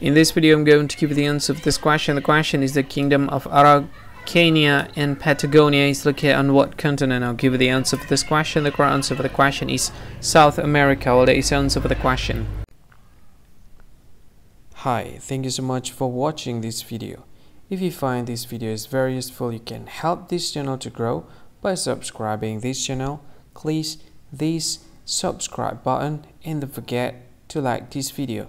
In this video, I'm going to give you the answer of this question. The question is the kingdom of Araucania and Patagonia is located on what continent? I'll give you the answer for this question. The correct answer for the question is South America. Well, that is the answer for the question. Hi, thank you so much for watching this video. If you find this video is very useful, you can help this channel to grow by subscribing this channel. Please this subscribe button and don't forget to like this video.